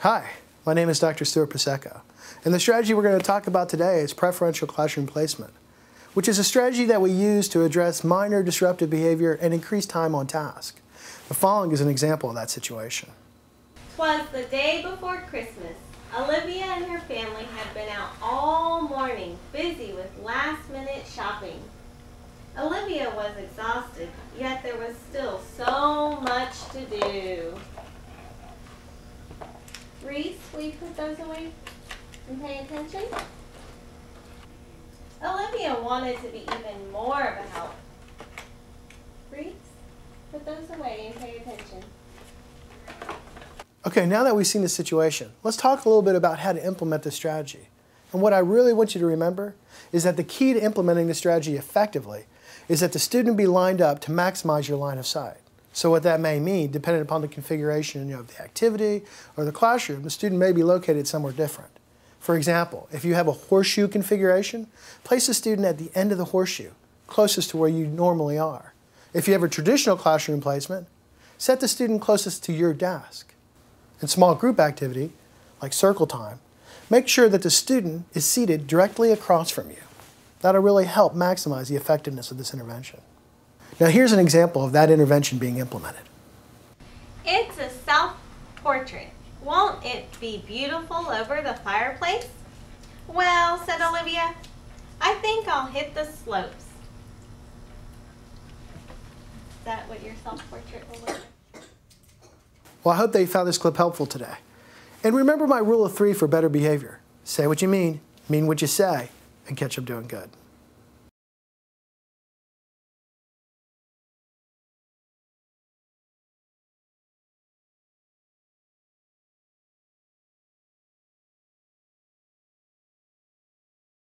Hi, my name is Dr. Stuart Pasecco, and the strategy we're going to talk about today is preferential classroom placement, which is a strategy that we use to address minor disruptive behavior and increase time on task. The following is an example of that situation. Twas the day before Christmas. Olivia and her family had been out all morning, busy with last minute shopping. Olivia was exhausted, yet there was still so much to do. Reese, will you put those away and pay attention? Olivia wanted to be even more of a help. Reese, put those away and pay attention. Okay, now that we've seen the situation, let's talk a little bit about how to implement this strategy. And what I really want you to remember is that the key to implementing the strategy effectively is that the student be lined up to maximize your line of sight. So what that may mean, depending upon the configuration of the activity or the classroom, the student may be located somewhere different. For example, if you have a horseshoe configuration, place the student at the end of the horseshoe, closest to where you normally are. If you have a traditional classroom placement, set the student closest to your desk. In small group activity, like circle time, make sure that the student is seated directly across from you. That'll really help maximize the effectiveness of this intervention. Now here's an example of that intervention being implemented. It's a self-portrait. Won't it be beautiful over the fireplace? Well, said Olivia, I think I'll hit the slopes. Is that what your self-portrait will look like? Well, I hope that you found this clip helpful today. And remember my rule of three for better behavior. Say what you mean, mean what you say, and catch up doing good.